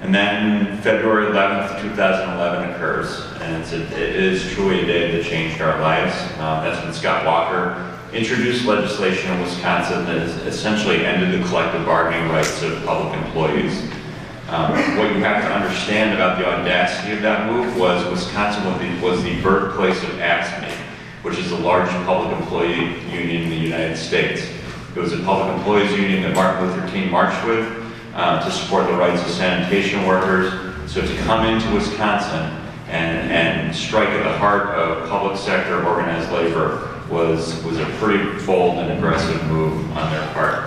And then February 11th, 2011 occurs, and it's a, it is truly a day that changed our lives. Uh, that's when Scott Walker introduced legislation in Wisconsin that essentially ended the collective bargaining rights of public employees. Um, what you have to understand about the audacity of that move was Wisconsin was the, was the birthplace of AFSCME, which is the largest public employee union in the United States. It was a public employees union that Martin Luther King marched with uh, to support the rights of sanitation workers. So to come into Wisconsin and, and strike at the heart of public sector organized labor was, was a pretty bold and aggressive move on their part.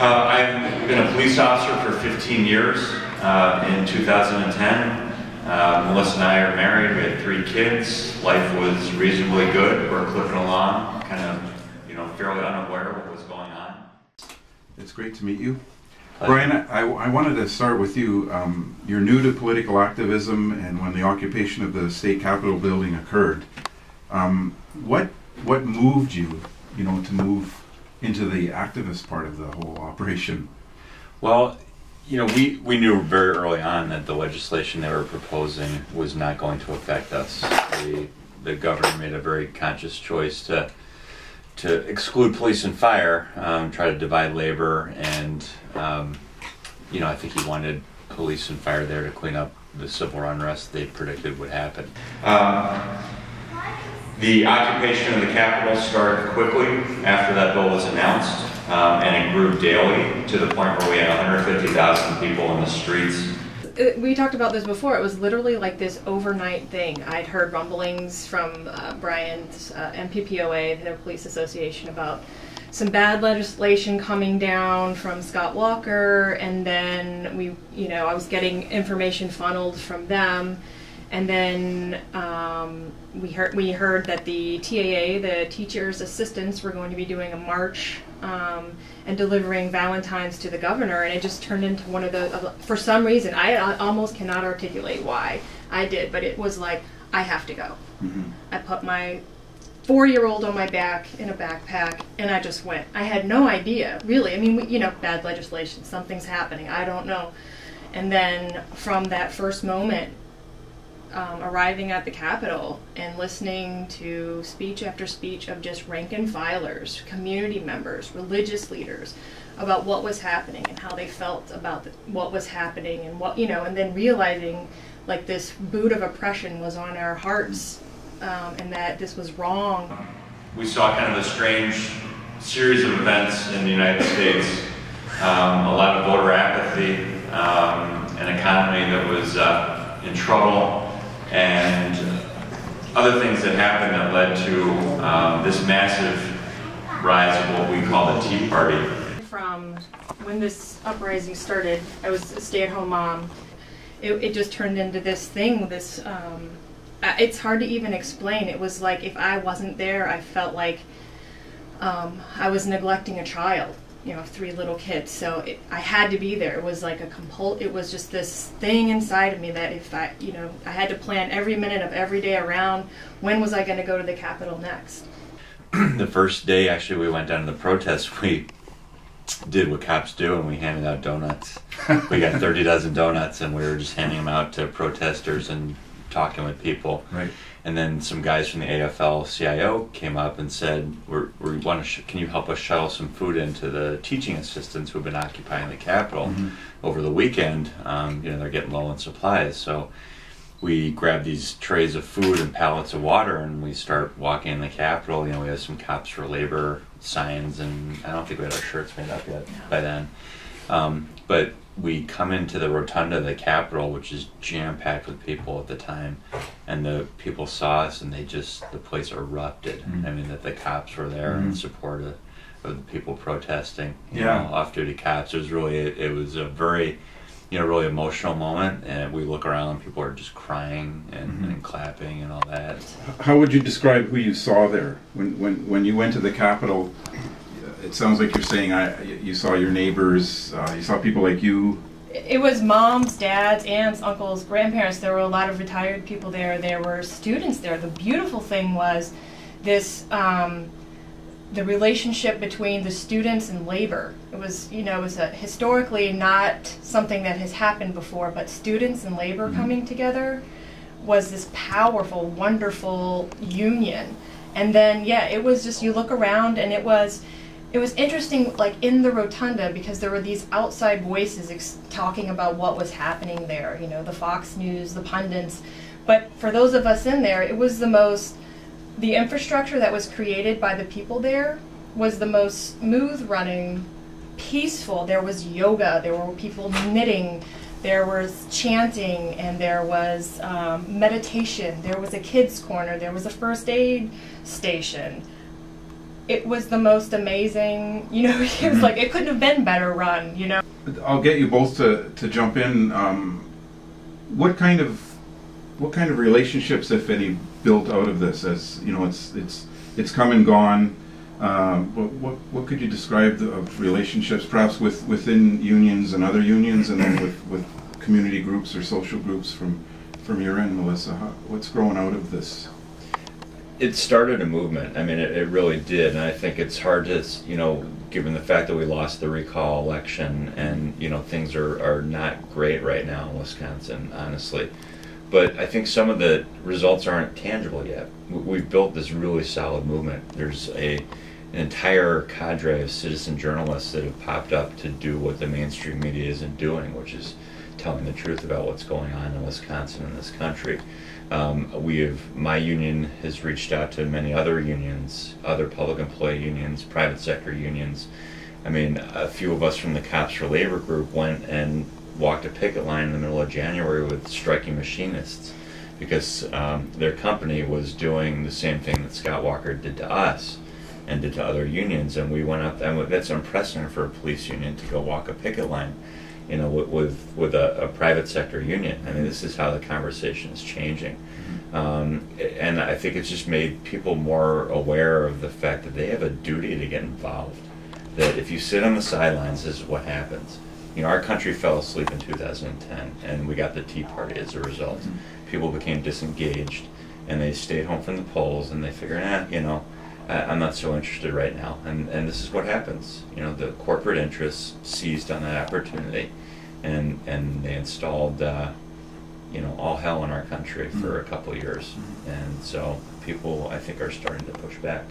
Uh, I've been a police officer for 15 years. Uh, in 2010, uh, Melissa and I are married. We had three kids. Life was reasonably good. We're clipping along, kind of, you know, fairly unaware of what was going on. It's great to meet you. Brian, I, I wanted to start with you. Um, you're new to political activism, and when the occupation of the state capitol building occurred, um, what what moved you, you know, to move into the activist part of the whole operation? Well, you know, we, we knew very early on that the legislation they were proposing was not going to affect us. The, the governor made a very conscious choice to to exclude police and fire, um, try to divide labor, and um, you know, I think he wanted police and fire there to clean up the civil unrest they predicted would happen. Uh, the occupation of the Capitol started quickly after that bill was announced, um, and it grew daily to the point where we had 150,000 people in the streets. Uh, we talked about this before. It was literally like this overnight thing. I'd heard rumblings from uh, Brian's uh, MPPOA, the Police Association, about some bad legislation coming down from Scott Walker, and then we, you know, I was getting information funneled from them and then um, we heard we heard that the TAA, the teachers' assistants, were going to be doing a march um, and delivering Valentines to the governor, and it just turned into one of the. For some reason, I, I, almost cannot articulate why I did, but it was like I have to go. Mm-hmm. I put my four-year-old on my back in a backpack, and I just went. I had no idea, really. I mean, we, you know, bad legislation, something's happening. I don't know. And then from that first moment, um, arriving at the Capitol and listening to speech after speech of just rank and filers, community members, religious leaders about what was happening and how they felt about the, what was happening and what, you know, and then realizing like this boot of oppression was on our hearts um, and that this was wrong. We saw kind of a strange series of events in the United States, um, a lot of voter apathy, um, an economy that was uh, in trouble, and other things that happened that led to um, this massive rise of what we call the Tea Party. From when this uprising started, I was a stay-at-home mom. It, it, just turned into this thing, this, um, it's hard to even explain. It was like if I wasn't there, I felt like um, I was neglecting a child you know three little kids. So it, i had to be there. It was like a compul it was just this thing inside of me that if i you know i had to plan every minute of every day around when was i going to go to the capitol next. The first day actually we went down to the protest we did what cops do and we handed out donuts. We got 30 dozen donuts and we were just handing them out to protesters and talking with people right and then some guys from the AFL-CIO came up and said, "We're, we want to. can you help us shuttle some food into the teaching assistants who've been occupying the Capitol mm-hmm. over the weekend? Um, you know, they're getting low on supplies, so." we grab these trays of food and pallets of water and we start walking in the Capitol. You know, we have some cops for labor signs, and I don't think we had our shirts made up yet by then. Um, but we come into the rotunda of the Capitol, which is jam packed with people at the time, and the people saw us and they just the place erupted. Mm-hmm. I mean that the cops were there mm-hmm. in support of, of the people protesting. yeah, off duty cops. It was really it, it, was a very you know really emotional moment, and we look around and people are just crying and, mm-hmm. and clapping and all that. How would you describe who you saw there when when when you went to the Capitol? It sounds like you're saying I, you saw your neighbors, uh, you saw people like you. It was moms, dads, aunts, uncles, grandparents. There were a lot of retired people there. There were students there. The beautiful thing was this um, the relationship between the students and labor. It was, you know, it was a, historically not something that has happened before, but students and labor coming together was this powerful, wonderful union. And then, yeah, it was just you look around and it was, it was interesting, like in the rotunda, because there were these outside voices talking about what was happening there. You know, the Fox News, the pundits. But for those of us in there, it was the most the infrastructure that was created by the people there was the most smooth running, peaceful. There was yoga, there were people knitting, there was chanting, and there was um, meditation, there was a kids' corner, there was a first aid station. It was the most amazing, you know, it was like it couldn't have been better run, you know. I'll get you both to, to jump in. Um, what kind of what kind of relationships, if any, built out of this? As you know, it's it's it's come and gone. Um, what, what what could you describe the, of relationships, perhaps with within unions and other unions, and then with, with community groups or social groups from from your end, Melissa? How, what's growing out of this? It started a movement. I mean, it, it really did, and I think it's hard to, you know, given the fact that we lost the recall election, and you know things are are not great right now in Wisconsin, honestly. But I think some of the results aren't tangible yet. We- We've built this really solid movement. There's a an entire cadre of citizen journalists that have popped up to do what the mainstream media isn't doing, which is telling the truth about what's going on in Wisconsin and this country. Um, we have my union has reached out to many other unions, other public employee unions, private sector unions. I mean, a few of us from the Cops for Labor group went and walked a picket line in the middle of January with striking machinists because um, their company was doing the same thing that Scott Walker did to us and did to other unions, and we went up. And that's unprecedented for a police union to go walk a picket line, you know, with with, with a, a private sector union. I mean, this is how the conversation is changing, um, and I think it's just made people more aware of the fact that they have a duty to get involved. That if you sit on the sidelines, this is what happens. You know, our country fell asleep in 2010, and we got the Tea Party as a result. People became disengaged, and they stayed home from the polls, and they figured, eh, you know, I'm not so interested right now. And and this is what happens. You know, the corporate interests seized on that opportunity, and and they installed, uh, you know, all hell in our country for a couple of years. And so people, I think, are starting to push back.